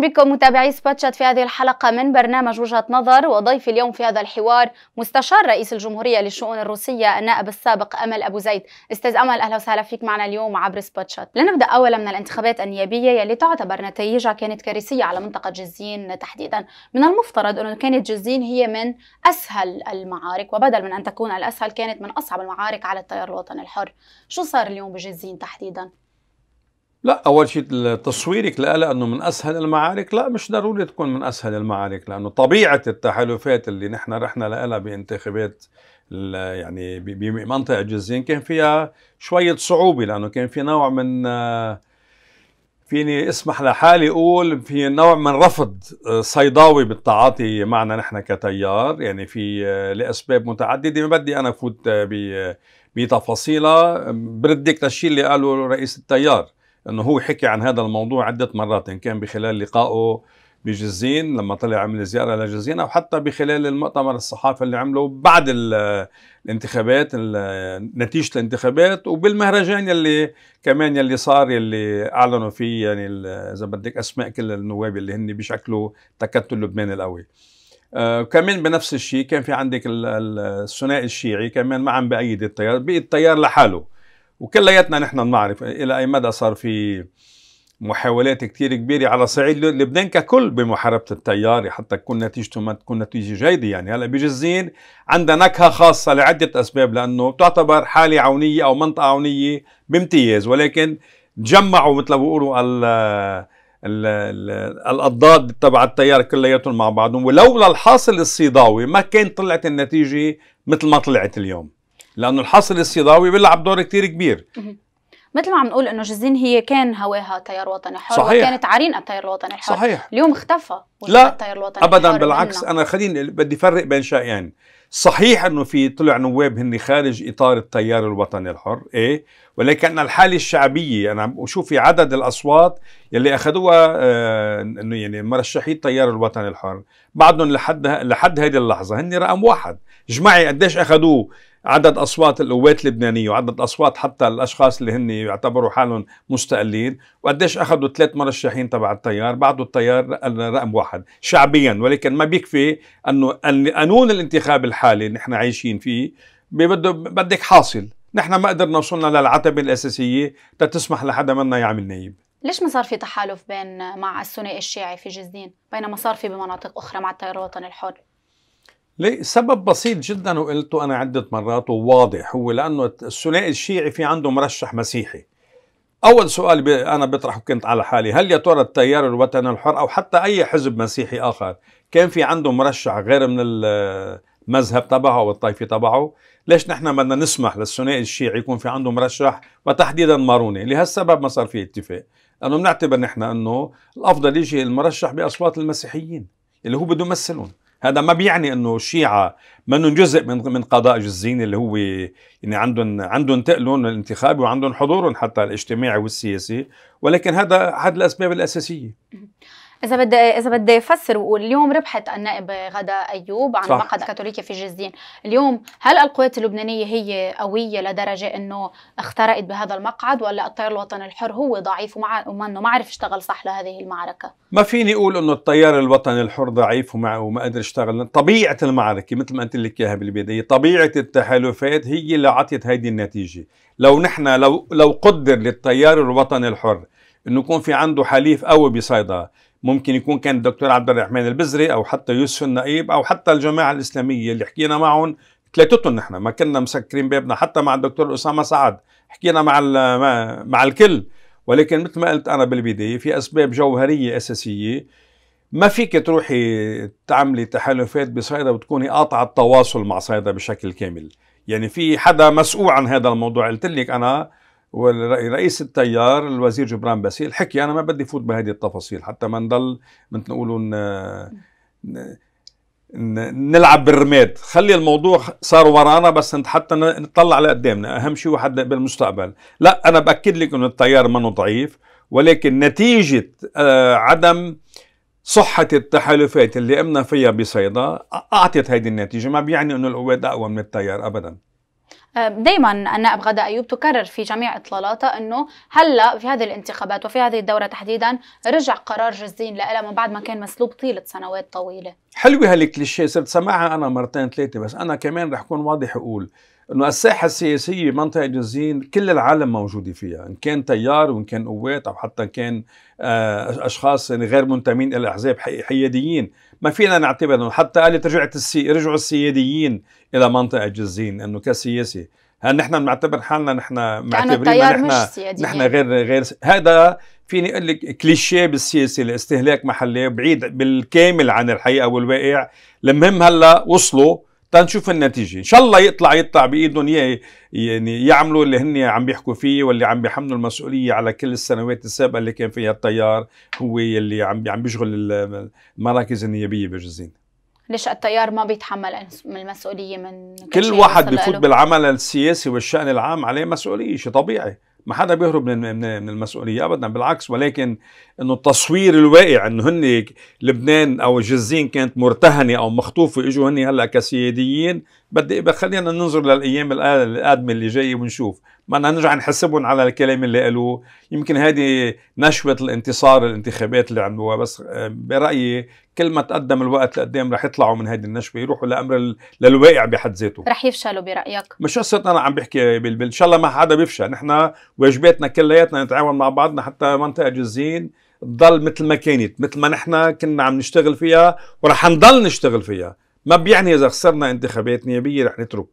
بكم متابعي سبوتشات في هذه الحلقة من برنامج وجهة نظر. وضيفي اليوم في هذا الحوار مستشار رئيس الجمهورية للشؤون الروسية النائب السابق أمل أبو زيد. أستاذ أمل أهلا وسهلا فيك معنا اليوم عبر سبوتشات لنبدأ أولا من الانتخابات النيابية يلي تعتبر نتائجها كانت كارثية على منطقة جزين تحديدا. من المفترض أنه كانت جزين هي من أسهل المعارك وبدل من أن تكون الأسهل كانت من أصعب المعارك على التيار الوطني الحر. شو صار اليوم بجزين تحديدا؟ لا أول شيء تصويرك لها انه من أسهل المعارك. لا مش ضروري تكون من أسهل المعارك لأنه طبيعة التحالفات اللي نحن رحنا لها بانتخابات يعني بمنطقة جزين كان فيها شوية صعوبة لأنه كان في نوع من فيني أسمح لحالي أقول في نوع من رفض صيداوي بالتعاطي معنا نحن كتيار. يعني في لأسباب متعددة ما بدي أنا فوت بتفاصيلها. بردك للشيء اللي قاله رئيس التيار. إنه هو حكي عن هذا الموضوع عدة مرات إن كان بخلال لقائه بجزين لما طلع عمل زيارة لجزين أو حتى بخلال المؤتمر الصحافي اللي عمله بعد الانتخابات نتيجة الانتخابات وبالمهرجان يلي كمان يلي صار يلي أعلنوا فيه يعني إذا بدك أسماء كل النواب اللي هن بشكلوا تكتل لبنان القوي. آه كمان بنفس الشيء كان في عندك الثنائي الشيعي كمان ما عم بأيد التيار بقي التيار لحاله. وكلياتنا نحن بنعرف إلى أي مدى صار في محاولات كتير كبيرة على صعيد لبنان ككل بمحاربة التيار حتى تكون نتيجته ما تكون نتيجة جيدة. يعني هلا بجزين عندها نكهة خاصة لعدة أسباب لأنه تعتبر حالة عونية أو منطقة عونية بامتياز ولكن تجمعوا مثل ما بيقولوا ال ال الأضداد تبع التيار كلياتهم مع بعضهم. ولولا الحاصل الصيداوي ما كان طلعت النتيجة مثل ما طلعت اليوم. لأنه الحاصل الصيداوي بيلعب دور كتير كبير. مثل ما عم نقول إنه جزين هي كان هواها تيار وطني حر صحيح. وكانت عرين التيار الوطني الحر صحيح. اليوم اختفى لا التيار الوطني ابدا الحر بالعكس أنا خليني بدي فرق بين شيئين صحيح إنه في طلع نواب هن خارج إطار التيار الوطني الحر إيه؟ ولكن الحالة الشعبية أنا عم في عدد الأصوات يلي أخذوها آه إنه يعني مرشحي التيار الوطني الحر. بعضهم لحد لحد هذه اللحظة هن رقم واحد. جمعي قديش اخذوه عدد أصوات القوات اللبنانية وعدد أصوات حتى الأشخاص اللي هن يعتبروا حالهم مستقلين وقديش اخذوا ثلاث مرشحين تبع التيار؟ بعده التيار رقم واحد شعبيا ولكن ما بيكفي أنه قانون الانتخاب الحالي اللي نحن عايشين فيه بده بدك حاصل. نحن ما قدرنا وصلنا للعتبة الأساسية تتسمح لحدا منا يعمل نايب. ليش ما صار في تحالف بين مع الثنائي الشيعي في جزين بينما صار في بمناطق أخرى مع التيار الوطني الحر. ليه سبب بسيط جدا وقلته أنا عدة مرات وواضح هو لأنه الثنائي الشيعي في عنده مرشح مسيحي. أول سؤال أنا بطرحه كنت على حالي هل يا ترى التيار الوطني الحر أو حتى أي حزب مسيحي آخر كان في عنده مرشح غير من المذهب تبعه أو الطائفه تبعه؟ ليش نحن بدنا نسمح للثنائي الشيعي يكون في عنده مرشح وتحديدا ماروني؟ لهالسبب ما صار في اتفاق. لأنه بنعتبر نحن إنه الأفضل يجي المرشح بأصوات المسيحيين اللي هو بده يمثلهم. هذا ما بيعني إنه الشيعة منهم جزء من من قضاء جزين اللي هو يعني عندهم عندهم تقلهم الانتخابي وعندهم حضورهم حتى الاجتماعي والسياسي ولكن هذا احد الأسباب الأساسية. إذا بدي إذا بدي أفسر وأقول اليوم ربحت النائب غدا أيوب عن مقعد كاثوليكي في جزين. اليوم هل القوات اللبنانية هي قوية لدرجة إنه اخترقت بهذا المقعد ولا التيار الوطني الحر هو ضعيف ومع وما عرف يشتغل صح لهذه المعركة؟ ما فيني أقول إنه التيار الوطني الحر ضعيف وما وما قدر يشتغل. طبيعة المعركة مثل ما قلت لك إياها بالبداية طبيعة التحالفات هي اللي عطت هذه النتيجة. لو نحن لو لو قدر للتيار الوطني الحر إنه يكون في عنده حليف قوي بصيدا ممكن يكون كان الدكتور عبد الرحمن البزري أو حتى يوسف النقيب أو حتى الجماعة الإسلامية اللي حكينا معهم. ثلاثتهم نحن ما كنا مسكرين بابنا حتى مع الدكتور أسامة سعد. حكينا مع مع الكل. ولكن مثل ما قلت أنا بالبداية في أسباب جوهرية أساسية. ما فيك تروحي تعملي تحالفات بصيدا وتكوني قاطعة التواصل مع صيدا بشكل كامل. يعني في حدا مسؤول عن هذا الموضوع. قلت لك أنا ورئيس التيار الوزير جبران باسيل حكي أنا ما بدي فوت بهذه التفاصيل حتى ما نضل مثل نقولوا نلعب بالرماد. خلي الموضوع صار ورانا بس حتى نطلع لقدامنا أهم شيء واحد بالمستقبل. لا أنا بأكد لك إنه التيار منه ضعيف ولكن نتيجة آه، عدم صحة التحالفات اللي قمنا فيها بصيدا أعطت هذه النتيجة ما بيعني أنه القوات أقوى من التيار أبدا. دائما النائب غدا ايوب تكرر في جميع إطلالاتها أنه هلأ في هذه الانتخابات وفي هذه الدورة تحديدا رجع قرار جزين لها من بعد ما كان مسلوب طيلة سنوات طويلة. حلوة هالكليشيه صرت سمعها أنا مرتين ثلاثة بس أنا كمان رح أكون واضح أقول إنه الساحة السياسية منطقه جزين كل العالم موجوده فيها إن كان تيار وإن كان قوات أو حتى كان آه، أشخاص يعني غير منتمين إلى أحزاب حياديين. ما فينا نعتبر إنه حتى قالت رجعت السي... رجعوا السياديين إلى منطقة جزين إنه كسياسي. هل نحن بنعتبر حالنا نحن معتبرين نحن نحن غير غير هذا فيني أقول لك كليشيه بالسياسة لاستهلاك محلي بعيد بالكامل عن الحقيقة والواقع. المهم هلأ وصلوا تنشوف النتيجة. إن شاء الله يطلع يطلع بإيدهم يعني يعملوا اللي هن عم بيحكوا فيه واللي عم بيحملوا المسؤولية على كل السنوات السابقة اللي كان فيها التيار هو اللي عم عم بيشغل المراكز النيابية بجزين ليش التيار ما بيتحمل المسؤولية من كل واحد بفوت بالعمل السياسي والشأن العام عليه مسؤولية شيء طبيعي. ما حدا بيهرب من من المسؤولية ابدا بالعكس ولكن إنه التصوير الواقع إنه هن لبنان أو جزين كانت مرتهنة أو مخطوفة إجوا هن هلأ كسياديين بدي خلينا ننظر للأيام القادمة اللي جاية ونشوف. بدنا نرجع نحسبهم على الكلام اللي قالوه. يمكن هذه نشوة الانتصار الانتخابات اللي عملوها بس آه، برأيي كل ما تقدم الوقت لقدام رح يطلعوا من هذه النشوة يروحوا لأمر للواقع بحد ذاته. رح يفشلوا برأيك. مش قصة أنا عم بحكي بال... إن شاء الله ما حدا بيفشل. نحن واجباتنا كلياتنا نتعاون مع بعضنا حتى منطقة جزين تضل مثل ما كانت مثل ما نحن كنا عم نشتغل فيها ورح نضل نشتغل فيها. ما بيعني إذا خسرنا انتخابات نيابيه رح نترك.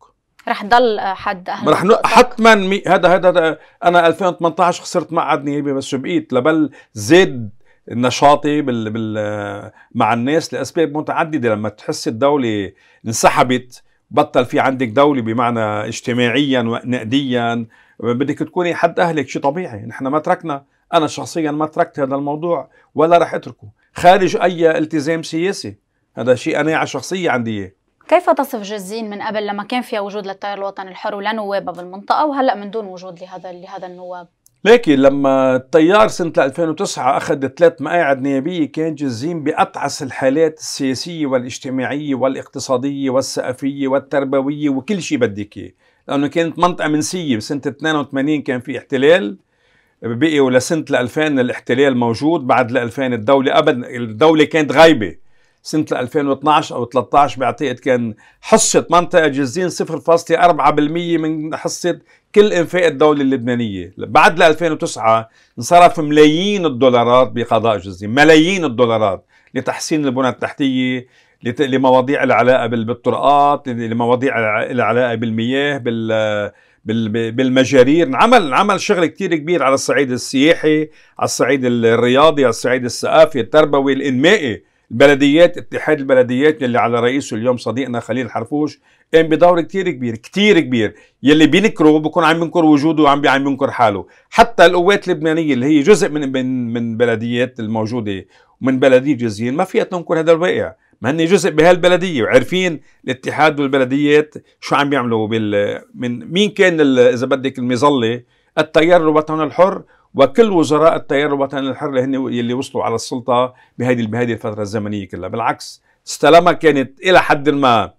رح ضل حد أهل رح ن... حتما مي... هذا هذا أنا 2018 خسرت مقعد نيابي بس شو بقيت؟ لبل زاد نشاطي بال... بال... مع الناس لأسباب متعددة. لما تحس الدولة انسحبت بطل في عندك دولة بمعنى اجتماعيا ونقديا. بدك تكوني حد أهلك شيء طبيعي. نحن ما تركنا. أنا شخصيا ما تركت هذا الموضوع ولا رح أتركه. خارج أي التزام سياسي. هذا شيء قناعة شخصية عندي كيف تصف جزين من قبل لما كان فيها وجود للتيار الوطني الحر ولا نواب بالمنطقة وهلأ من دون وجود لهذا لهذا النواب. لكن لما التيار سنة 2009 أخذ ثلاث مقاعد نيابية كان جزين بأطعس الحالات السياسية والاجتماعية والاقتصادية والثقافية والتربوية وكل شيء بدك إياه. لأنه كانت منطقة منسية بسنة 82 كان في احتلال بقي ولسنة 2000 الاحتلال موجود بعد 2000 الدولة أبدا الدولة كانت غايبة. سنة 2012 أو 13 بعتقد كان حصة منطقة جزين 0.4% من حصة كل إنفاق الدولة اللبنانية. بعد 2009 انصرف ملايين الدولارات بقضاء جزين ملايين الدولارات لتحسين البنى التحتية لمواضيع العلاقة بالطرقات لمواضيع العلاقة بالمياه بال بالمجارير. عمل عمل شغل كتير كبير على الصعيد السياحي على الصعيد الرياضي على الصعيد الثقافي التربوي الإنمائي. البلديات اتحاد البلديات اللي على رئيسه اليوم صديقنا خليل حرفوش قام بدور كتير كبير كتير كبير يلي بينكره بكون عم ينكر وجوده وعم عم ينكر حاله. حتى القوات اللبنانية اللي هي جزء من من من بلديات الموجودة ومن بلدية جزين ما فيها تنكر هذا الواقع. ما هن جزء بهالبلدية وعارفين الاتحاد والبلديات شو عم بيعملوا بال من مين كان إذا بدك المظلة التيار الوطني الحر وكل وزراء التيار الوطني الحر اللي هن يلي وصلوا على السلطة بهذه بهذه الفترة الزمنية كلها. بالعكس استلمها كانت إلى حد ما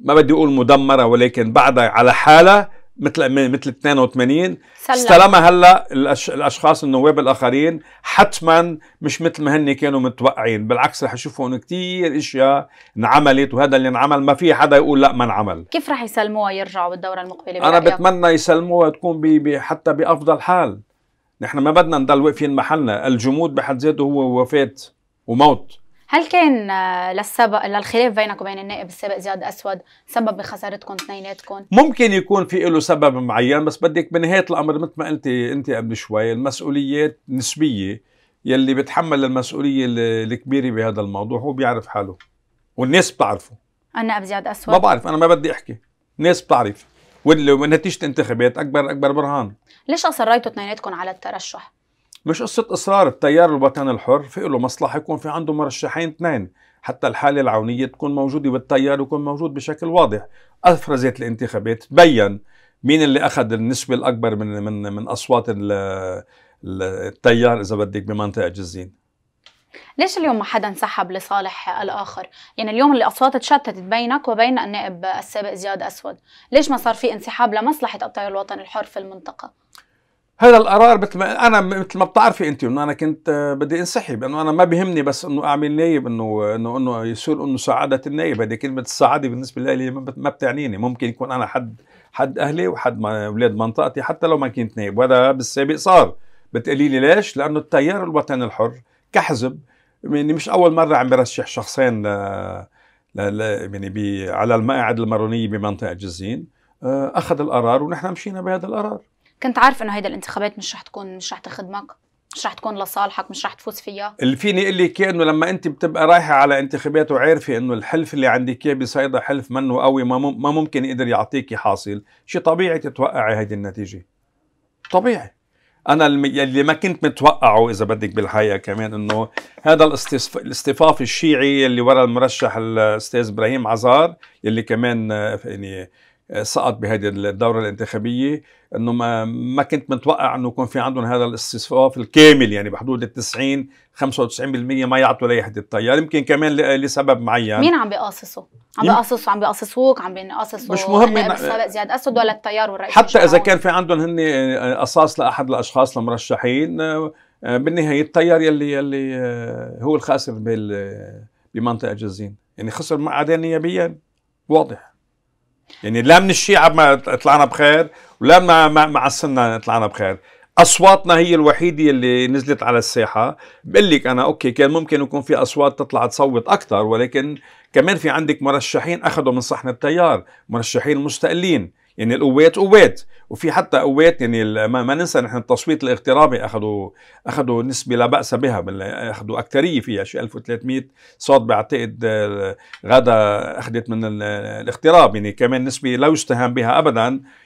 ما بدي أقول مدمرة ولكن بعدها على حالها مثل مثل 82 استلمها هلأ الأشخاص النواب الآخرين حتما مش مثل ما هن كانوا متوقعين. بالعكس رح يشوفوا إنه كثير إشياء انعملت وهذا اللي انعمل. ما في حدا يقول لأ ما انعمل. كيف رح يسلموها يرجعوا بالدورة المقبلة أنا بتمنى يسلموها تكون بي حتى بأفضل حال. نحن ما بدنا نضل واقفين محلنا الجمود بحد ذاته هو وفاة وموت. هل كان آه، للسبب للخلاف بينك وبين النائب السابق زياد أسود سبب بخسارتكم اثنيناتكم؟ ممكن يكون في له سبب معين بس بدك بنهاية الأمر مثل ما قلتي أنت قبل شوي المسؤوليات نسبية يلي بتحمل المسؤولية الكبيرة بهذا الموضوع هو بيعرف حاله والناس بتعرفه. النائب زياد أسود؟ ما بعرف أنا ما بدي أحكي الناس بتعرف. ونتيجه الانتخابات أكبر أكبر برهان. ليش أصريتوا اثنيناتكم على الترشح؟ مش قصة إصرار التيار الوطني الحر في له مصلحة يكون في عنده مرشحين اثنين. حتى الحالة العونية تكون موجودة بالتيار ويكون موجود بشكل واضح. أفرزت الانتخابات. تبين مين اللي أخذ النسبة الأكبر من من من أصوات التيار إذا بدك بمنطقة جزين؟ ليش اليوم ما حدا انسحب لصالح الآخر؟ يعني اليوم الأصوات تشتتت بينك وبين النائب السابق زياد أسود، ليش ما صار في انسحاب لمصلحة التيار الوطني الحر في المنطقة؟ هذا القرار مثل ما أنا مثل ما بتعرفي أنت إنه أنا كنت بدي انسحب إنه أنا ما بيهمني بس إنه أعمل نايب إنه إنه إنه يصير إنه سعادة النايب هذه كلمة السعادة بالنسبة لي ما بتعنيني ممكن يكون أنا حد حد أهلي وحد أولاد منطقتي حتى لو ما كنت نايب وهذا بالسابق صار بتقولي لي ليش؟ لأنه التيار الوطني الحر كحزب يعني مش أول مرة عم برشح شخصين ل... ل... يعني بي... على المقاعد المارونية بمنطقة جزين آه، أخذ القرار ونحن مشينا بهذا القرار. كنت عارف إنه هيدا الانتخابات مش رح تكون مش رح تخدمك مش رح تكون لصالحك مش رح تفوز فيها اللي فيني أقول لك إنه لما أنت بتبقى رايحة على انتخابات وعارفة إنه الحلف اللي عندك اياه بصيدا حلف منه قوي ما, ما ممكن يقدر يعطيكي حاصل. شيء طبيعي تتوقعي هيدي النتيجة. طبيعي. أنا اللي ما كنت متوقعه إذا بدك بالحقيقة كمان إنه هذا الاصطفاف الشيعي اللي ورا المرشح الأستاذ إبراهيم عزار يلي كمان يعني سقط بهذه الدورة الانتخابية. إنه ما ما كنت متوقع إنه يكون في عندهم هذا الاصطفاف الكامل يعني بحدود ال 90 95% ما يعطوا لائحه التيار يمكن كمان لسبب معين. مين عم بيقاصصه؟ عم بيقاصصوا عم بيقاصصوك عم بيقاصصوا مش مهم السابق زياد اسود ولا التيار والرئيس حتى إذا كان في عندهم هن قصاص لأحد الأشخاص المرشحين بالنهاية التيار يلي يلي هو الخاسر بمنطقة جزين. يعني خسر معادن نيابيا واضح. يعني لا من الشيعة ما طلعنا بخير ولا مع مع السنة طلعنا بخير. أصواتنا هي الوحيدة اللي نزلت على الساحة. بقول لك أنا أوكي كان ممكن يكون في أصوات تطلع تصوت أكثر ولكن كمان في عندك مرشحين أخذوا من صحن التيار مرشحين مستقلين. يعني القوات قوات وفي حتى قوات يعني ما, ما ننسى نحن التصويت الاغترابي اخذوا أخذوا نسبة لا بأس بها أخذوا أكثرية فيها شيء 1300 صوت بعتقد آه، غدا أخذت من الاغتراب يعني كمان نسبة لا يستهان بها ابدا.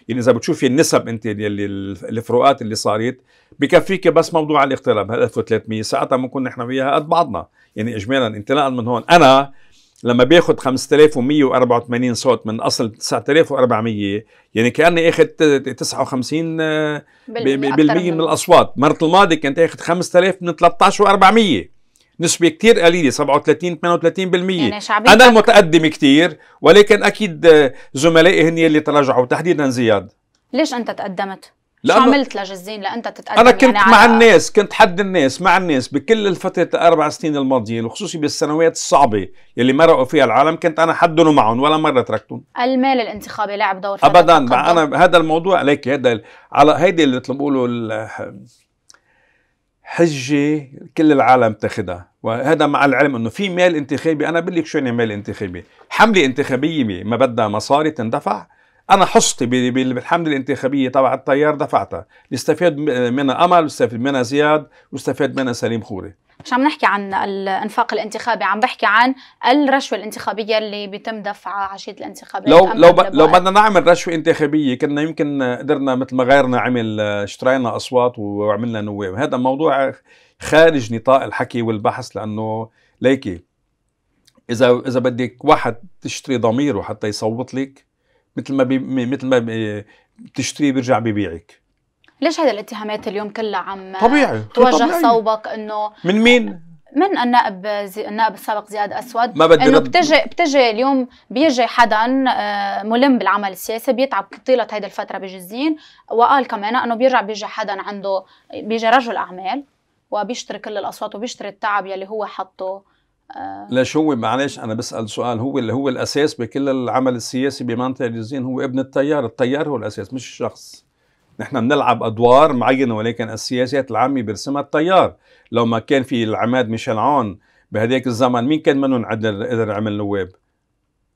يعني إذا بتشوفي النسب أنت اللي الفروقات اللي صارت بكفيك بس موضوع الاغتراب 1300 ساعتها بنكون نحن وياها قد بعضنا. يعني اجمالا انطلاقا من هون أنا لما بياخذ 5184 صوت من أصل 9400 يعني كأني أخذ 59 بالمية من الأصوات. مرة الماضي كنت أخذ 5000 من 13400 نسبة كتير قليلة 37 38% يعني أنا المتقدم كتير ولكن أكيد زملائي هن اللي تراجعوا. تحديدا زياد. ليش أنت تقدمت؟ شو عملت لجزين لأنت تتقدم أنا كنت يعني مع الناس كنت حد الناس مع الناس بكل الفترة الأربع سنين الماضيين وخصوصي بالسنوات الصعبة يلي مرقوا فيها العالم كنت أنا حدهم ومعهم ولا مرة تركتهم. المال الانتخابي لعب دور ابدا أنا هذا الموضوع عليك هذا على هيدي اللي بيقولوا حجة كل العالم تاخذها وهذا مع العلم إنه في مال انتخابي أنا بقول لك شو يعني مال انتخابي؟ حملة انتخابية ما بدها مصاري تندفع أنا حصتي بالحمله الانتخابية تبع التيار دفعتها. استفاد منها أمل واستفاد منها زياد واستفاد منها سليم خوري. مش عم نحكي عن الإنفاق الانتخابي عم بحكي عن الرشوة الانتخابية اللي بيتم دفعها عشية الانتخابات. لو لو ب... لو بدنا نعمل رشوة انتخابية كنا يمكن قدرنا مثل ما غيرنا عمل اشترينا أصوات وعملنا نواب. هذا موضوع خارج نطاق الحكي والبحث لأنه ليكي اذا إذا بدك واحد تشتري ضميره حتى يصوت لك مثل ما بي مثل ما بتشتري بيرجع ببيعك ليش هذه الاتهامات اليوم كلها عم طبيعي توجه طبيعي. صوبك إنه من مين؟ من النائب زي النائب السابق زياد أسود ما بدي إنه بتجي بتجي اليوم بيجي حدا آه، ملم بالعمل السياسي بيتعب طيلة هيدي الفترة بجزين وقال كمان إنه بيرجع بيجي حدا عنده بيجي رجل أعمال وبيشتري كل الأصوات وبيشتري التعب يلي هو حطه آه. ليش هو معلش أنا بسأل سؤال هو اللي هو الأساس بكل العمل السياسي بمنطقه الجزين هو ابن التيار، التيار هو الأساس مش الشخص. نحن بنلعب أدوار معينة ولكن السياسات العامة بيرسمها التيار، لو ما كان في العماد ميشيل عون بهداك الزمن مين كان منهم قدر يعمل نواب؟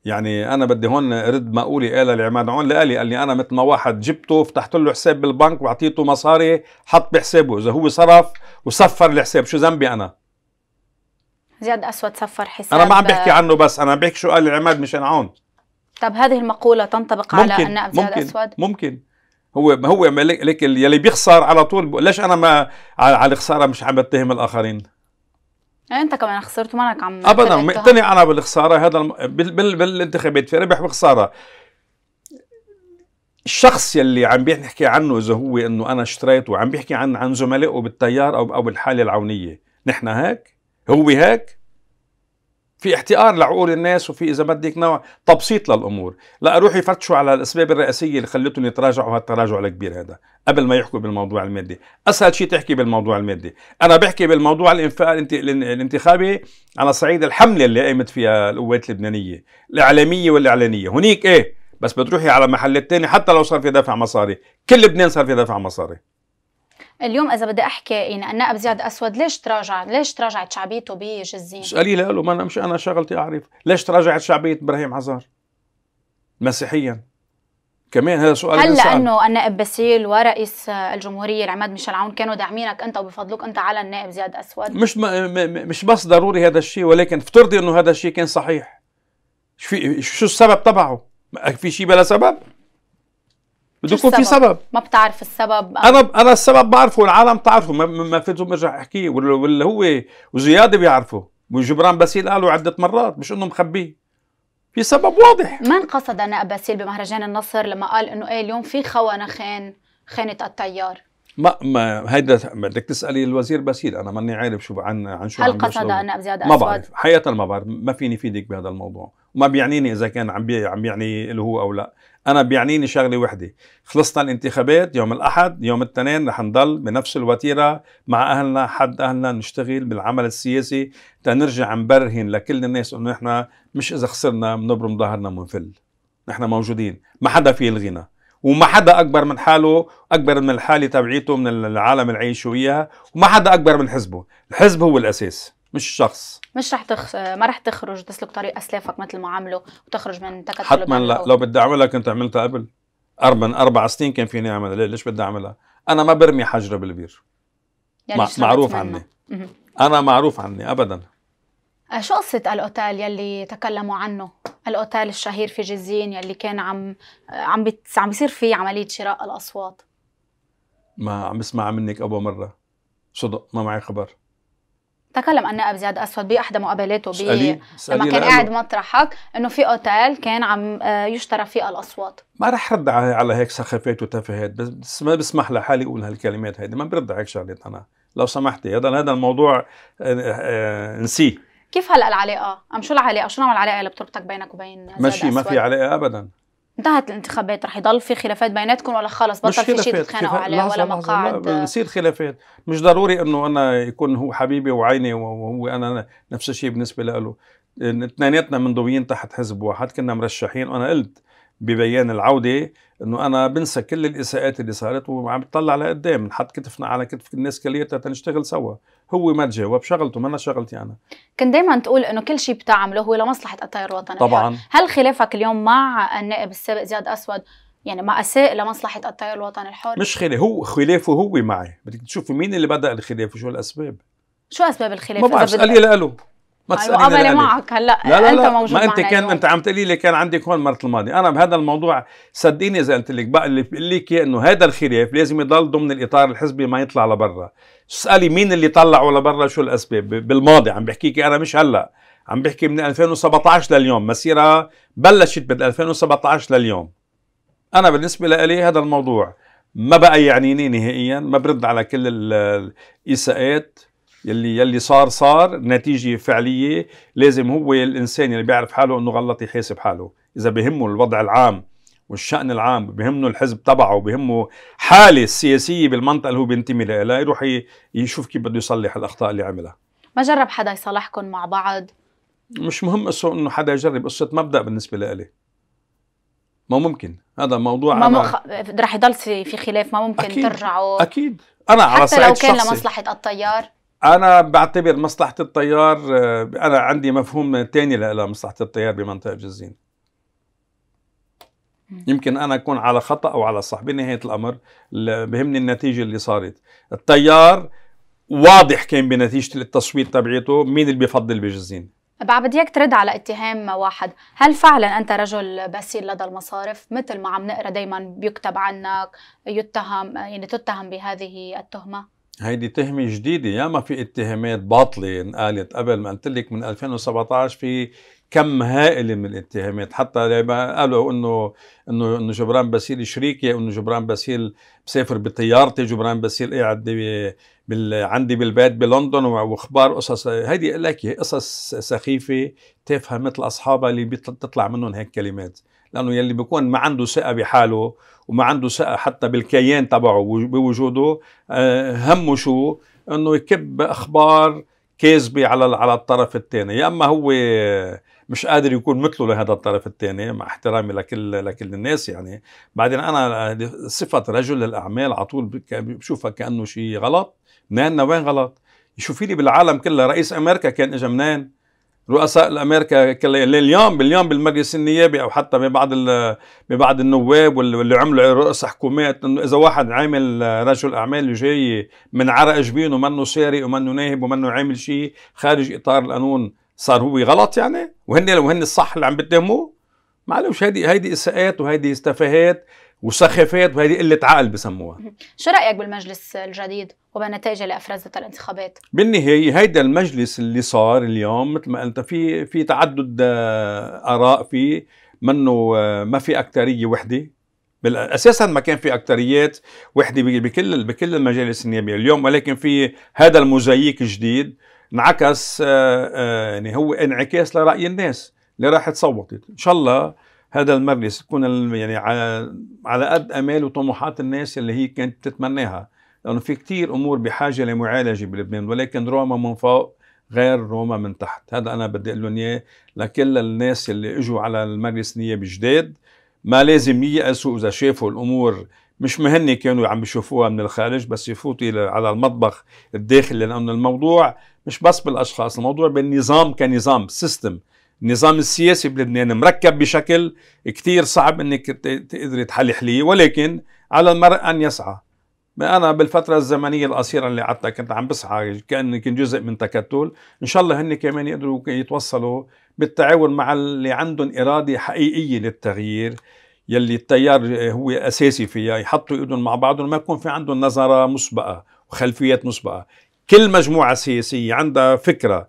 يعني أنا بدي هون رد مقولي قال لعماد عون لقالي قال لي أنا مثل ما واحد جبته فتحت له حساب بالبنك وأعطيته مصاري حط بحسابه إذا هو صرف وصفر الحساب شو ذنبي أنا؟ زياد أسود صفر حساب. أنا ما عم بحكي عنه بس أنا بحكي شو قال العماد مشان عون طب هذه المقولة تنطبق ممكن على النائب زياد أسود؟ ممكن. هو هو ليك يلي بيخسر على طول ليش أنا ما على الخسارة مش عم بتهم الآخرين؟ يعني أنت كمان خسرت ومانك عم ابدا مقتنع أنا بالخسارة هذا بال... بال... بالانتخابات في ربح وخسارة الشخص يلي عم بيحكي عنه إذا هو إنه أنا اشتريت وعم بيحكي عن عن زملائه بالتيار أو أو بالحالة العونية. نحن هيك؟ هو هيك في احتقار لعقول الناس وفي إذا بدك نوع تبسيط للأمور. لا روحوا يفتشوا على الأسباب الرئيسية اللي خلتهم يتراجعوا هالتراجع الكبير هذا قبل ما يحكوا بالموضوع المادي. أسهل شيء تحكي بالموضوع المادي. أنا بحكي بالموضوع الانفاق الانتخابي على صعيد الحملة اللي قامت فيها القوات اللبنانية الإعلامية والإعلانية. هنيك إيه؟ بس بتروحي على محلات تاني حتى لو صار في دفع مصاري. كل لبنان صار في دفع مصاري. اليوم إذا بدي أحكي يعني النائب زياد أسود ليش تراجع؟ ليش تراجعت شعبيته بجزين اسألي له ما أنا مش أنا شغلتي أعرف. ليش تراجعت شعبية إبراهيم عزار؟ مسيحيا. كمان هذا سؤال هل لأنه النائب باسيل ورئيس الجمهورية العماد ميشيل عون كانوا داعمينك أنت وبفضلك أنت على النائب زياد أسود. مش مش بس ضروري هذا الشيء ولكن افترضي إنه هذا الشيء كان صحيح. شو في شو السبب تبعه؟ في شيء بلا سبب؟ بده يكون في سبب. ما بتعرف السبب. أنا أنا السبب بعرفه والعالم بتعرفه. ما, ما فيتهم ارجع احكيه ولا هو وزيادة بيعرفه. وجبران باسيل قالوا عدة مرات مش إنه مخبيه. في سبب واضح. من قصد نائب باسيل بمهرجان النصر لما قال إنه إيه اليوم في خونة خان خانة التيار؟ ما ما هيدا بدك تسألي الوزير باسيل أنا ماني عارف شو عن عن شو هل قصد نائب زياد؟ ما بعرف حقيقه ما بعرف ما فيني فيدك بهيدا الموضوع. وما بيعنيني إذا كان عم بي عم يعني له هو أو لا. أنا بيعنيني شغلة وحدة. خلصنا الانتخابات يوم الأحد يوم الاثنين رح نضل بنفس الوتيرة مع أهلنا حد أهلنا نشتغل بالعمل السياسي تنرجع نبرهن لكل الناس إنه نحن مش إذا خسرنا بنبرم ظهرنا منفل. نحن موجودين ما حدا في يلغينا. وما حدا أكبر من حاله أكبر من الحالة تبعيته من العالم اللي عايشوا اياها وما حدا أكبر من حزبه. الحزب هو الأساس مش الشخص مش رح تخ... ما رح تخرج تسلك طريق أسلافك مثل ما عملوا وتخرج من تكتل حتما لا. لو بدي أعملها كنت عملتها قبل. أربع أربع سنين كان فيني أعملها. ليش بدي أعملها؟ أنا ما برمي حجره بالبير. يعني معروف عني. أنا معروف عني ابدا. أه، شو قصة الأوتيل يلي تكلموا عنه؟ الأوتيل الشهير في جزين يلي كان عم عم بت... عم بيصير فيه عملية شراء الأصوات. ما عم بسمع منك أبو مرة. صدق ما معي خبر. تكلم النائب زياد أسود باحدى مقابلاته بي لما كان قاعد مطرحك إنه في أوتيل كان عم آه، يشترى فيه الأصوات. ما رح رد على هيك سخافات وتفاهات بس ما بسمح لحالي أقول هالكلمات هيدي. ما برد على هيك شغلات أنا. لو سمحتي هذا هذا الموضوع آه، آه، نسيه. كيف هلا العلاقة؟ أم شو العلاقة؟ شو نوع العلاقة اللي بتربطك بينك وبين ماشي ما في علاقة ابدا. انتهت الانتخابات رح يضل في خلافات بيناتكم ولا خلص؟ بطل في شيء تتخانقوا عليه ولا مقاعد؟ بصير خلافات. مش ضروري إنه أنا يكون هو حبيبي وعيني وهو أنا نفس الشيء بالنسبة له. اثنيناتنا منضويين تحت حزب واحد كنا مرشحين. وأنا قلت ببيان العودة إنه أنا بنسى كل الإساءات اللي صارت وعم بطلع لقدام نحط كتفنا على كتف الناس كلياتها تنشتغل سوا. هو ما تجاوب شغلته ما شغلتي أنا. كنت دائما تقول إنه كل شيء بتعمله هو لمصلحة التيار الوطني. طبعا. هل خلافك اليوم مع النائب السابق زياد أسود؟ يعني ما أساء لمصلحة التيار الوطني الحر؟ مش خلاف هو خلافه هو معي. بدك تشوفي مين اللي بدأ الخلاف وشو الأسباب؟ شو أسباب الخلاف ما بعرف اسالي له ما تساليني أيوة معك. هلا لا لا أنت لا موجود ما أنت كان أنت عم تقولي لي كان عندك هون المرة الماضية. أنا بهذا الموضوع صدقيني إذا قلت لك بقى اللي بقول لك إنه هذا الخلاف لازم يضل ضمن الإطار الحزبي ما يطلع لبرا. اسألي مين اللي طلعه لبرا شو الأسباب؟ بالماضي عم بحكيك أنا مش هلأ. عم بحكي من 2017 لليوم. مسيرة بلشت بال 2017 لليوم. أنا بالنسبة لي هذا الموضوع ما بقى يعنيني نهائيا ما برد على كل الإساءات. يلي يلي صار صار نتيجة فعلية. لازم هو الإنسان اللي بيعرف حاله إنه غلط يحاسب حاله. إذا بهمه الوضع العام والشأن العام بهمه الحزب تبعه بهمه حالة السياسية بالمنطقة اللي هو بينتمي لها يروح يشوف كيف بده يصلح الأخطاء اللي عملها. ما جرب حدا يصالحكم مع بعض؟ مش مهم قصة إنه حدا يجرب قصة مبدأ بالنسبة لإلي. ما ممكن. هذا موضوع ما مخ... رح يضل في خلاف ما ممكن أكيد. ترجعوا. أكيد. أنا على حتى لو كان لمصلحة التيار أنا بعتبر مصلحة الطيار آه، أنا عندي مفهوم ثاني لمصلحه الطيار بمنطقة جزين. يمكن أنا أكون على خطأ أو على صح بنهاية الأمر بهمني النتيجة اللي صارت. الطيار واضح كان بنتيجة التصويت تبعيته مين اللي بيفضل بجزين. بعد بدي اياك ترد على اتهام واحد، هل فعلا أنت رجل بسيل لدى المصارف مثل ما عم نقرأ دائما بيكتب عنك يتهم يعني تتهم بهذه التهمة؟ هيدي تهمة جديدة. ياما في اتهامات باطلة انقالت قبل ما قلت لك من 2017 في كم هائل من الاتهامات. حتى قالوا انه انه إنه جبران باسيل شريكي إنه جبران باسيل مسافر بطيارتي جبران باسيل قاعد بال... عندي بالبيت بلندن وأخبار قصص هيدي لك قصص سخيفة تافهه مثل أصحابها اللي بتطلع منهم هيك كلمات. لأنه يلي بيكون ما عنده ثقة بحاله وما عنده ثقه حتى بالكيان تبعه بوجوده. آه، همه شو؟ إنه يكب أخبار كاذبة على على الطرف الثاني يا أما هو مش قادر يكون مثله لهذا الطرف الثاني مع احترامي لكل لكل الناس يعني. بعدين أنا صفة رجل الأعمال على طول بشوفها كأنه شيء غلط. منين؟ وين غلط؟ شوفي لي بالعالم كلها رئيس أمريكا كان اجى منين؟ رؤساء الأمريكا كلها اليوم باليوم بالمجلس النيابي أو حتى ببعض ببعض النواب واللي عملوا رؤساء حكومات إنه إذا واحد عامل رجل أعمال جاي من عرق جبينه ومنه سارق ومنه ناهب ومنه عامل شيء خارج إطار القانون صار هو غلط يعني؟ وهن وهن الصح اللي عم بتهموه معلش هيدي هيدي إساءات وهيدي تفاهات وسخافات وهيدي قلة عقل بسموها. شو رأيك بالمجلس الجديد وبالنتائج اللي افرزتها الانتخابات؟ بالنهاية هيدا المجلس اللي صار اليوم مثل ما قلت في في تعدد آه، آراء فيه منه آه، ما في اكثريه وحدة. أساسا ما كان في اكثريات وحدة بكل بكل المجالس النيابية اليوم ولكن في هذا الموزاييك الجديد انعكس آه، يعني هو انعكاس لرأي الناس اللي راحت صوتت إن شاء الله هذا المجلس يكون يعني على قد أمال وطموحات الناس اللي هي كانت تتمناها لأنه في كتير أمور بحاجة لمعالجة بلبنان ولكن روما من فوق غير روما من تحت. هذا أنا بدي أقول لهم إياه لكل الناس اللي إجوا على المجلس النيابي جداد. ما لازم ييأسوا إذا شافوا الأمور. مش مهنة كانوا عم بيشوفوها من الخارج بس يفوتوا على المطبخ الداخلي لأن الموضوع مش بس بالأشخاص الموضوع بالنظام كنظام سيستم النظام السياسي بلبنان مركب بشكل كتير صعب إنك تقدري تحلحليه ولكن على المرء أن يسعى. أنا بالفترة الزمنية القصيرة اللي قعدتها كنت عم بسعى كاني كنت جزء من تكتل. إن شاء الله هن كمان يقدروا يتوصلوا بالتعاون مع اللي عندهم إرادة حقيقية للتغيير يلي التيار هو أساسي فيها يحطوا إيدهم مع بعضهم ما يكون في عندهم نظرة مسبقة وخلفيات مسبقة. كل مجموعة سياسية عندها فكرة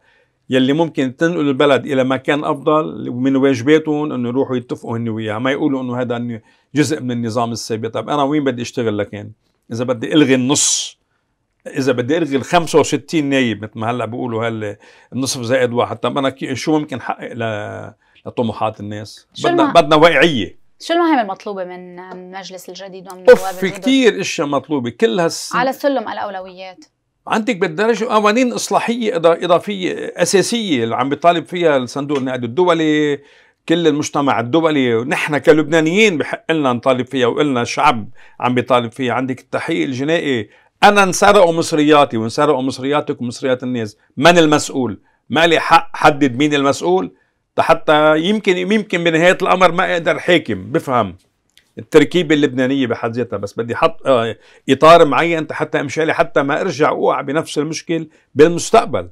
يلي ممكن تنقل البلد إلى مكان أفضل ومن واجباتهم إنه يروحوا يتفقوا هن وياها ما يقولوا إنه هذا جزء من النظام السابق. طب أنا وين بدي أشتغل لكن إذا بدي ألغي النص. إذا بدي ألغي ال 65 نايب مثل ما هلأ بيقولوا هال النصف زائد واحد. طب أنا شو ممكن حقق لطموحات الناس؟ بدنا بدنا واقعيه شو المهام المطلوبة من المجلس الجديد ومن النواب في كثير إشياء مطلوبة. كلها على سلم الأولويات. عندك بالدرجة قوانين إصلاحية إضافية أساسية اللي عم بيطالب فيها الصندوق النقد الدولي كل المجتمع الدولي ونحن كلبنانيين بحق لنا نطالب فيها وقلنا الشعب عم بيطالب فيها. عندك التحقيق الجنائي. أنا انسرقوا مصرياتي وانسرقوا مصرياتك ومصريات الناس. من المسؤول؟ ما لي حق حدد مين المسؤول. حتى يمكن يمكن بنهاية الأمر ما أقدر حاكم. بفهم. التركيبة اللبنانية بحد ذاتها بس بدي حط آه، إطار معين حتى أمشي حتى ما أرجع أوقع بنفس المشكل بالمستقبل.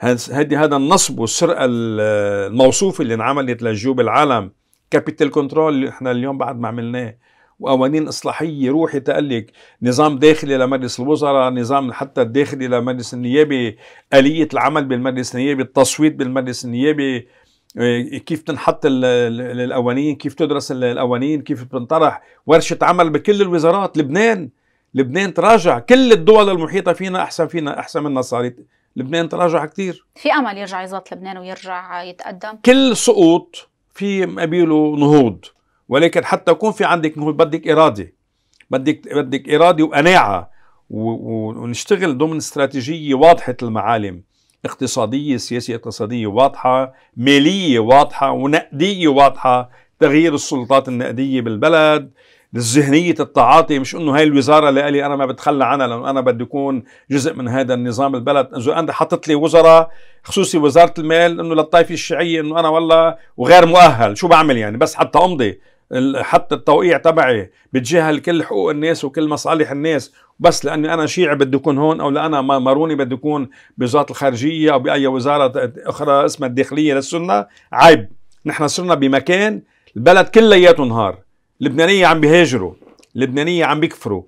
هذه هذا النصب والسرقة الموصوفة اللي انعملت لجيوب العالم capital control اللي إحنا اليوم بعد ما عملناه وقوانين إصلاحية روحي تقلك نظام داخلي لمجلس الوزراء نظام حتى الداخلي لمجلس النيابي آلية العمل بالمجلس النيابي التصويت بالمجلس النيابي كيف تنحط القوانين كيف تدرس القوانين كيف بتنطرح. ورشة عمل بكل الوزارات لبنان لبنان تراجع. كل الدول المحيطة فينا أحسن فينا أحسن منا صارت. لبنان تراجع كثير في أمل يرجع يزبط لبنان ويرجع يتقدم؟ كل سقوط في قبيله نهوض. ولكن حتى يكون في عندك نهوض بدك إرادة. بدك بدك إرادة وقناعة ونشتغل ضمن استراتيجية واضحة المعالم اقتصادية سياسية اقتصادية واضحة مالية واضحة ونقدية واضحة تغيير السلطات النقدية بالبلد ذهنية التعاطي. مش إنه هاي الوزارة اللي لي أنا ما بتخلى عنها لأنه أنا بدي اكون جزء من هذا النظام البلد. إذا أنت حطت لي وزراء خصوصي وزارة المال إنه للطائفة الشيعية إنه أنا والله وغير مؤهل. شو بعمل يعني؟ بس حتى أمضي. حتى التوقيع تبعي بتجاهل كل حقوق الناس وكل مصالح الناس. بس لأني أنا شيعي بدي أكون هون أو لأنا ماروني بدي أكون بوزاره الخارجية أو بأي وزارة أخرى اسمها الداخلية للسنة. عيب. نحن صرنا بمكان البلد كلياته نهار. لبنانية عم بيهاجروا. لبنانية عم بيكفروا.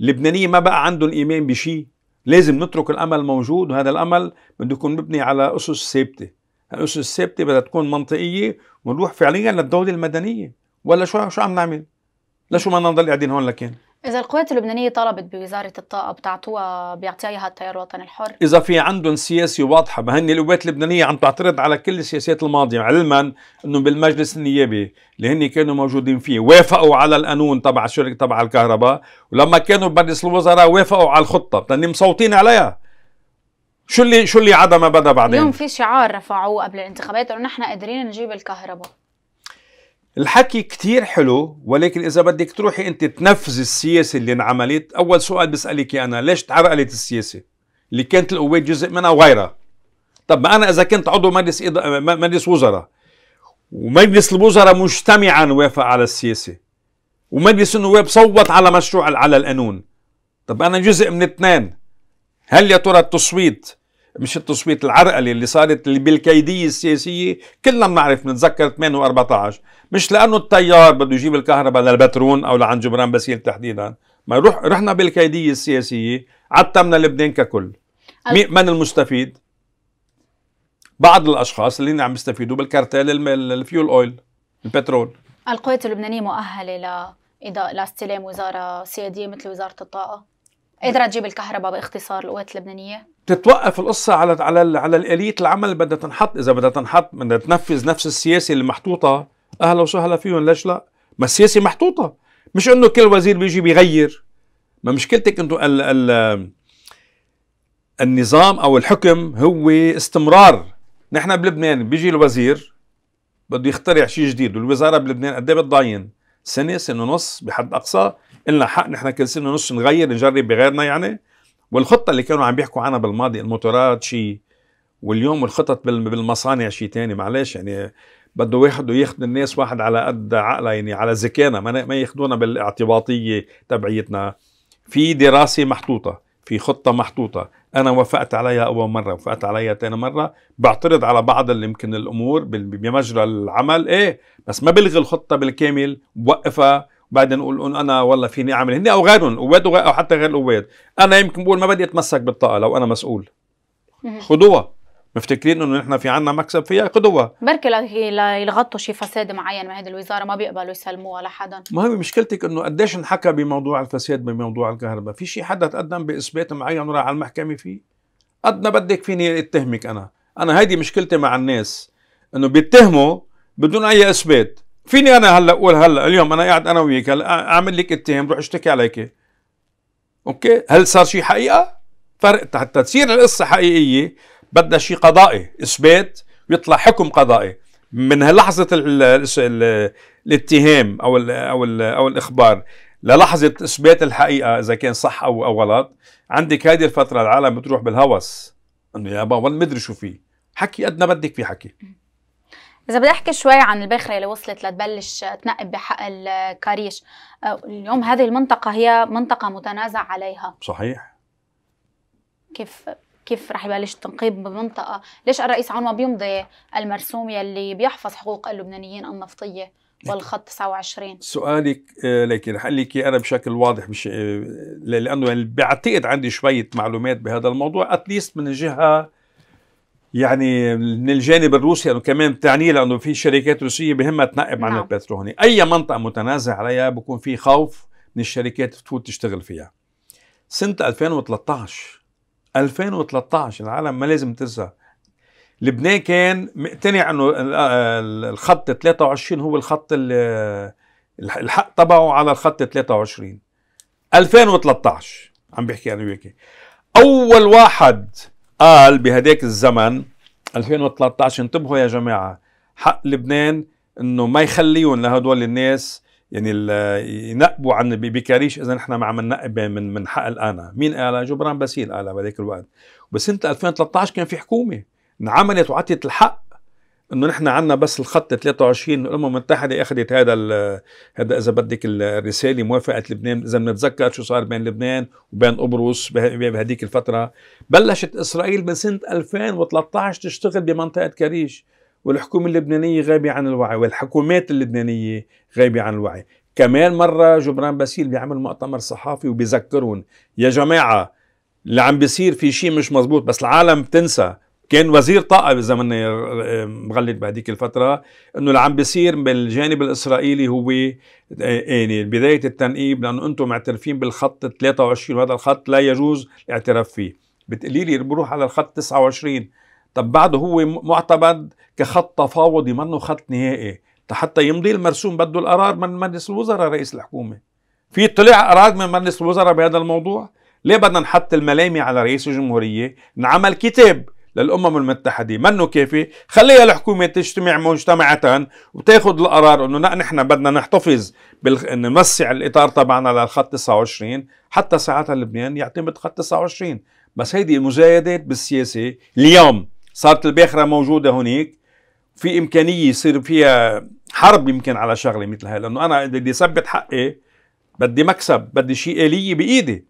لبنانية ما بقى عندهم إيمان بشيء لازم نترك الأمل موجود وهذا الأمل بده يكون مبني على أسس ثابتة. الاسس الثابتة بدها تكون منطقية ونروح فعليا للدولة المدنية. ولا شو شو عم نعمل؟ لشو ما نضل قاعدين هون لكن؟ إذا القوات اللبنانية طلبت بوزارة الطاقة بتعطوها بيعطيها إياها التيار الوطني الحر؟ إذا في عندهم سياسة واضحة ما هن القوات اللبنانية عم تعترض على كل السياسات الماضية علما أنه بالمجلس النيابي اللي هن كانوا موجودين فيه وافقوا على القانون تبع الشركة تبع الكهرباء ولما كانوا بمجلس الوزراء وافقوا على الخطة لأني مصوتين عليها شو اللي شو اللي عدا ما بدأ بعدين اليوم في شعار رفعوه قبل الانتخابات إنه نحن قادرين نجيب الكهرباء الحكي كتير حلو ولكن إذا بدك تروحي أنت تنفذي السياسة اللي انعملت أول سؤال بسألك أنا ليش تعرقلت السياسة؟ اللي كانت القوات جزء منها وغيرها. طب ما أنا إذا كنت عضو مجلس إض... مجلس وزراء ومجلس الوزراء مجتمعا وافق على السياسة ومجلس النواب صوت على مشروع على القانون طب أنا جزء من اثنين. هل يا ترى التصويت مش التصويت العرقله اللي صارت اللي بالكيدية السياسية كلنا بنعرف بنتذكر 8 و14 مش لأنه التيار بده يجيب الكهرباء للبترون أو لعند جبران باسيل تحديدا. ما روح رحنا بالكيدية السياسية عتمنا لبنان ككل. من المستفيد؟ بعض الأشخاص اللي عم يستفيدوا بال cartel ال fuel oil البترول. القوات اللبنانية مؤهلة ل لاستلام وزارة سيادية مثل وزارة الطاقة؟ قادرة تجيب الكهرباء باختصار القوات اللبنانية؟ تتوقف القصة على على على الآلية العمل اللي بدها تنحط إذا بدها تنحط بدها تنفذ نفس السياسة اللي محطوطة. أهلا وسهلا فيهم ليش لا؟ ما السياسة محطوطة. مش إنه كل وزير بيجي بيغير. ما مشكلتك إنه ال ال النظام أو الحكم هو استمرار. نحن بلبنان بيجي الوزير بده يخترع شيء جديد والوزارة بلبنان قد إيه بتضاين؟ سنة سنة ونص بحد أقصى. إلنا حق نحن كل سنة ونص نغير نجرب بغيرنا يعني. والخطة اللي كانوا عم بيحكوا عنها بالماضي الموتورات شيء واليوم الخطط بالمصانع شيء تاني معلش يعني بده واحد ياخذ الناس واحد على قد عقلها يعني على ذكانا ما ياخذونا بالاعتباطية تبعيتنا. في دراسة محطوطة في خطة محطوطة. أنا وافقت عليها أول مرة وافقت عليها ثاني مرة. بعترض على بعض اللي يمكن الأمور بمجرى العمل إيه بس ما بلغي الخطة بالكامل بوقفها بعدين نقول أنا والله فيني اعمل هني أو غيرهم القوات أو حتى غير القوات. أنا يمكن بقول ما بدي أتمسك بالطاقة لو أنا مسؤول. خذوها مفتكرين إنه نحن في عنا مكسب فيها خذوها بركي ليغطوا شيء فساد معين من هذه الوزارة ما بيقبلوا يسلموها لحدا ما هي مشكلتك إنه قديش انحكى بموضوع الفساد بموضوع الكهرباء؟ في شيء حدا تقدم بإثبات معين وراح على المحكمة فيه؟ قد ما بدك فيني اتهمك أنا. أنا هيدي مشكلتي مع الناس إنه بيتهموا بدون أي إثبات. فيني أنا هلأ أقول هلأ؟ اليوم أنا قاعد أنا وياك هلأ أعمل لك اتهام روح اشتكي عليك. أوكي؟ هل صار شيء حقيقة؟ فرق حتى تصير القصة حقيقية بدها شيء قضائي إثبات ويطلع حكم قضائي. من لحظه الاتهام أو ال أو ال أو الإخبار للحظة إثبات الحقيقة إذا كان صح أو أو غلط عندك هذه الفترة العالم بتروح بالهوس. إنه يا بابا مدري شو في. حكي قد ما بدك في حكي. إذا بدي أحكي شوي عن الباخرة اللي وصلت لتبلش تنقب بحق الكاريش آه، اليوم هذه المنطقة هي منطقة متنازع عليها. صحيح. كيف كيف رح يبلش التنقيب بمنطقة؟ ليش الرئيس عون ما بيمضي المرسوم يلي بيحفظ حقوق اللبنانيين النفطية والخط 29 سؤالك لكن رح لك أنا بشكل واضح مش آه، لأنه يعني بعتقد عندي شوية معلومات بهذا الموضوع اتليست من الجهه يعني من الجانب الروسي انه كمان تعني لأنه في شركات روسية بهمها تنقب عن نعم. البترول هون أي منطقة متنازع عليها بكون في خوف من الشركات تفوت تشتغل فيها. سنة 2013 2013 العالم ما لازم تنسى. لبنان كان مقتنع إنه الخط 23 هو الخط الحق تبعه على الخط 23 2013 عم بحكي أنا وياك أول واحد قال بهداك الزمن 2013 انتبهوا يا جماعة حق لبنان إنه ما يخليهم لهدول الناس يعني ينقبوا عن بكاريش إذا نحن ما عم ننقب من من حق الانا مين قال؟ جبران باسيل قال بهذاك الوقت. بسنه 2013 كان في حكومة. انعملت وعطيت الحق إنه نحن عندنا بس الخط 23 الامم المتحدة أخذت هذا هذا إذا بدك الرسالة موافقة لبنان. إذا بنتذكر شو صار بين لبنان وبين قبرص بهذيك الفترة بلشت إسرائيل من سنة 2013 تشتغل بمنطقة كريش والحكومة اللبنانية غايبه عن الوعي والحكومات اللبنانية غايبه عن الوعي. كمان مرة جبران باسيل بيعمل مؤتمر صحافي وبيذكرهم يا جماعة اللي عم بيصير في شيء مش مزبوط بس العالم بتنسى. كان وزير طاقة إذا ماني مغلط بهذيك الفترة إنه اللي عم بيصير بالجانب الإسرائيلي هو يعني بداية التنقيب لأنه أنتم معترفين بالخط 23 وهذا الخط لا يجوز الاعتراف فيه. بتقولي لي بروح على الخط 29 طب بعده هو معتمد كخط تفاوضي منه خط نهائي. حتى يمضي المرسوم بده القرار من مجلس الوزراء رئيس الحكومة. في طلع قرار من مجلس الوزراء بهذا الموضوع؟ ليه بدنا نحط الملامة على رئيس الجمهورية؟ نعمل كتاب للأمم المتحدة. منه كافي. خليها الحكومة تجتمع مجتمعة وتاخذ القرار إنه نحن بدنا نحتفظ بال... نوسع الإطار تبعنا للخط 29 حتى ساعتها لبنان يعتمد خط 29 بس هيدي المزايدات بالسياسة. اليوم صارت الباخرة موجودة هناك في إمكانية يصير فيها حرب يمكن على شغلة مثل هاي لأنه أنا بدي أثبت حقي بدي مكسب بدي شيء آلية بإيدي.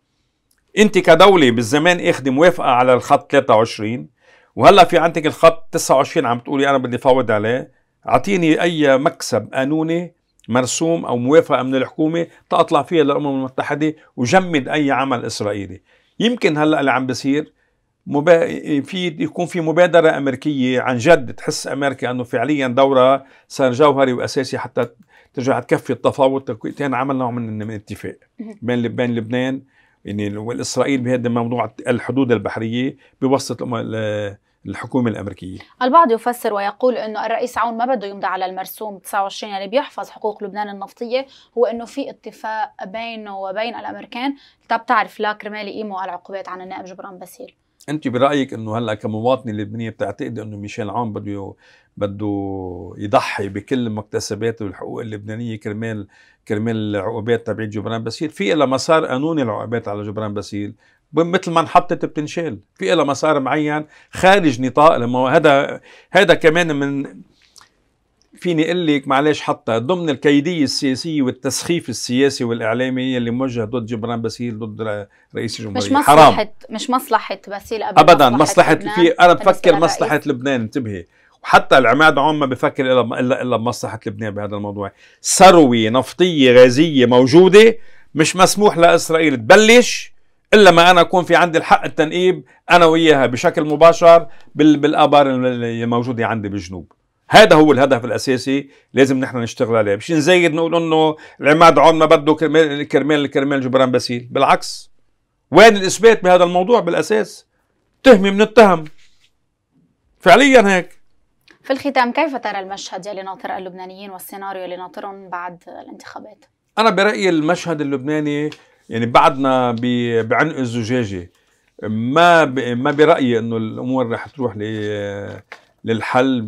أنت كدولة بالزمان اخذي موافقة على الخط 23 وهلأ في عندك الخط 29 عم تقولي أنا بدي فاوض عليه. أعطيني أي مكسب قانوني مرسوم أو موافقة من الحكومة تطلع فيها للأمم المتحدة وجمد أي عمل إسرائيلي. يمكن هلأ اللي عم بصير مبا... في يكون في مبادرة أمريكية عن جد تحس أمريكا أنه فعليا دورها صار جوهري وأساسي حتى ترجع تكفي التفاوض كان عمل نوع من, من اتفاق بين بين لبنان يعني والإسرائيل بهذا الموضوع الحدود البحرية بوسط الحكومة الأمريكية. البعض يفسر ويقول أنه الرئيس عون ما بده يمضي على المرسوم 29 يعني بيحفظ حقوق لبنان النفطية هو أنه في اتفاق بينه وبين الأمريكان. طب تعرف لا كرمال يقيموا العقوبات عن النائب جبران باسيل. انت برأيك انه هلا كمواطنة لبنانية بتعتقد انه ميشيل عون بده بده يضحي بكل مكتسباته والحقوق اللبنانية كرمال كرمال العقوبات تبعت جبران باسيل؟ في لها مسار قانوني العقوبات على جبران باسيل. مثل ما انحطت بتنشال. في لها مسار معين خارج نطاق لما هذا هذا كمان من فيني أقول لك معلش حتى ضمن الكيدية السياسية والتسخيف السياسي والإعلامي اللي موجه ضد جبران باسيل ضد رئيس الجمهورية. مش مصلحة حرام. مش مصلحة باسيل ابدا مصلحة, مصلحة في أنا بفكر مصلحة لبنان انتبهي. وحتى العماد عون ما بفكر إلا إلا إلا بمصلحة لبنان بهذا الموضوع. ثروة نفطية غازية موجودة مش مسموح لإسرائيل تبلش إلا ما أنا أكون في عندي الحق التنقيب أنا وياها بشكل مباشر بالآبار الموجوده عندي بالجنوب. هذا هو الهدف الأساسي لازم نحن نشتغل عليه. مش نزيد نقول إنه العماد عون ما بده كرمال كرمال كرمال جبران باسيل. بالعكس وين الإثبات بهذا الموضوع؟ بالأساس تهمي من التهم. فعليا هيك. في الختام كيف ترى المشهد يلي ناطر اللبنانيين والسيناريو اللي ناطرهم بعد الانتخابات؟ أنا برأيي المشهد اللبناني يعني بعدنا بعنق الزجاجة. ما ما برأيي إنه الأمور رح تروح للحل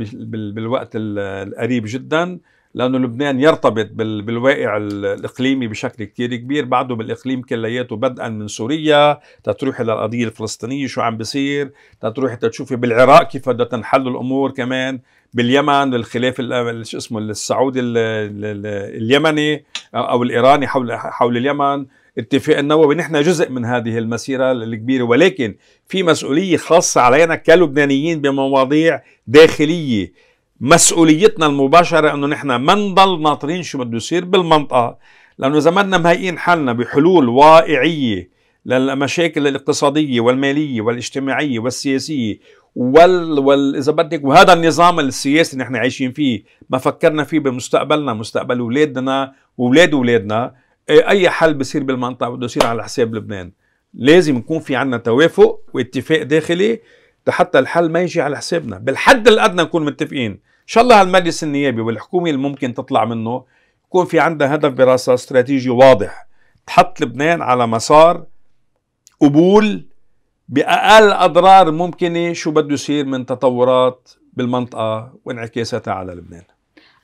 بالوقت القريب جدا لأنه لبنان يرتبط بالواقع الإقليمي بشكل كتير كبير بعده بالإقليم كلياته بدءا من سوريا تتروحي للقضيه الفلسطينية شو عم بيصير تتروحي تشوفي بالعراق كيف بدها تنحل الأمور كمان باليمن الخلاف شو اسمه السعودي اليمني أو الإيراني حول حول اليمن. اتفاق النووي نحن جزء من هذه المسيرة الكبيرة ولكن في مسؤولية خاصة علينا كلبنانيين بمواضيع داخلية. مسؤوليتنا المباشرة إنه نحن ما نضل ناطرين شو بده يصير بالمنطقة لأنه زماننا مهيئين حالنا بحلول واقعية للمشاكل الاقتصادية والمالية والاجتماعية والسياسية وال, وال إذا بدك وهذا النظام السياسي اللي نحن عايشين فيه ما فكرنا فيه بمستقبلنا مستقبل أولادنا وأولاد أولادنا. أي حل بصير بالمنطقة بده يصير على حساب لبنان. لازم يكون في عنا توافق واتفاق داخلي حتى الحل ما يجي على حسابنا. بالحد الأدنى نكون متفقين. إن شاء الله المجلس النيابي والحكومة اللي ممكن تطلع منه يكون في عندها هدف براسها استراتيجي واضح. تحط لبنان على مسار قبول بأقل أضرار ممكنة شو بده يصير من تطورات بالمنطقة وانعكاساتها على لبنان.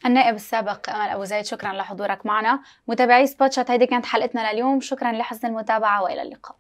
النائب السابق أمل أبو زيد شكرا لحضورك معنا. متابعي سبوت شوت هيدي كانت حلقتنا لليوم. شكرا لحسن المتابعة وإلى اللقاء.